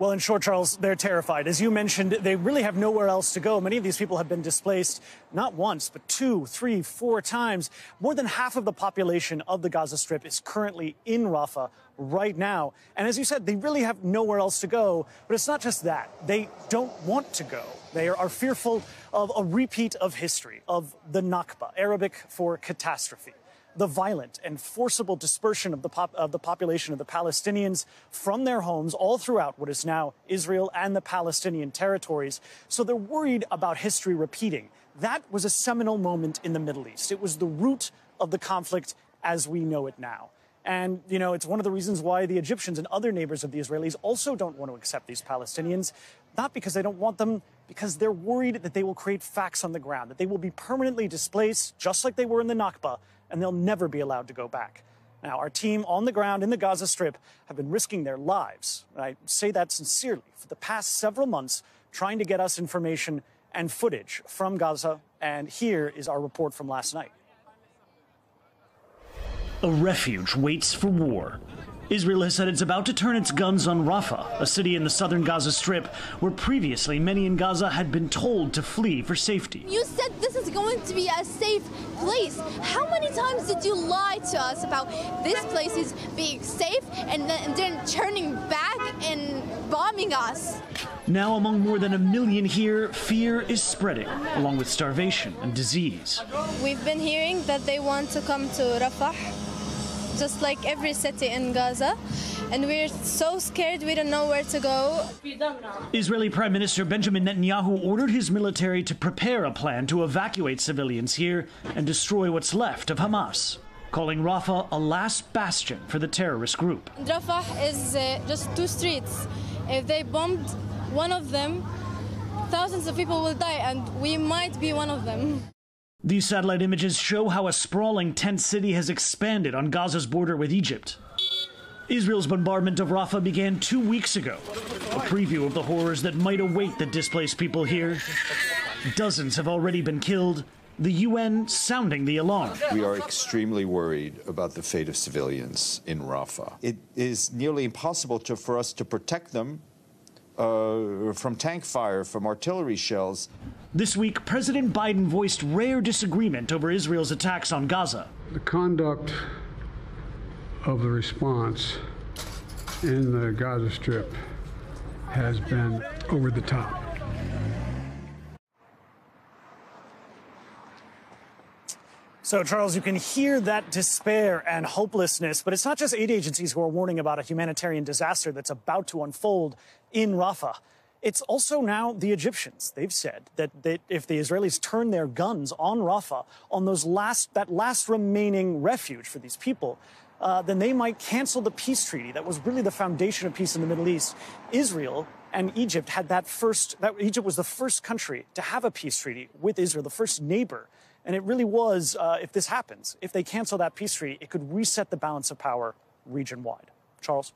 Well, in short, Charles, they're terrified. As you mentioned, they really have nowhere else to go. Many of these people have been displaced not once, but two, three, four times. More than half of the population of the Gaza Strip is currently in Rafah right now. And as you said, they really have nowhere else to go. But it's not just that. They don't want to go. They are, fearful of a repeat of history, of the Nakba, Arabic for catastrophe the violent and forcible dispersion of the, pop, of the population of the Palestinians from their homes all throughout what is now Israel and the Palestinian territories. So they're worried about history repeating. That was a seminal moment in the Middle East. It was the root of the conflict as we know it now. And, you know, it's one of the reasons why the Egyptians and other neighbors of the Israelis also don't want to accept these Palestinians, not because they don't want them, because they're worried that they will create facts on the ground, that they will be permanently displaced, just like they were in the Nakba, and they'll never be allowed to go back. Now, our team on the ground in the Gaza Strip have been risking their lives, and I say that sincerely, for the past several months, trying to get us information and footage from Gaza. And here is our report from last night. A refuge waits for war. Israel has said it's about to turn its guns on Rafah, a city in the southern Gaza Strip where previously many in Gaza had been told to flee for safety. You said this is going to be a safe place. How many times did you lie to us about this place is being safe and then, then turning back and bombing us? Now, among more than a million here, fear is spreading, along with starvation and disease. We've been hearing that they want to come to Rafah just like every city in Gaza. And we're so scared we don't know where to go. Israeli Prime Minister Benjamin Netanyahu ordered his military to prepare a plan to evacuate civilians here and destroy what's left of Hamas, calling Rafah a last bastion for the terrorist group. Rafah is uh, just two streets. If they bombed one of them, thousands of people will die, and we might be one of them. These satellite images show how a sprawling tent city has expanded on Gaza's border with Egypt. Israel's bombardment of Rafah began two weeks ago, a preview of the horrors that might await the displaced people here. Dozens have already been killed, the UN sounding the alarm. We are extremely worried about the fate of civilians in Rafah. It is nearly impossible to, for us to protect them uh, from tank fire, from artillery shells. This week, President Biden voiced rare disagreement over Israel's attacks on Gaza. The conduct of the response in the Gaza Strip has been over the top. So, Charles, you can hear that despair and hopelessness, but it's not just aid agencies who are warning about a humanitarian disaster that's about to unfold in Rafah. It's also now the Egyptians. They've said that, that if the Israelis turn their guns on Rafah, on those last, that last remaining refuge for these people, uh, then they might cancel the peace treaty that was really the foundation of peace in the Middle East. Israel and Egypt had that first, that Egypt was the first country to have a peace treaty with Israel, the first neighbor. And it really was, uh, if this happens, if they cancel that peace treaty, it could reset the balance of power region wide. Charles?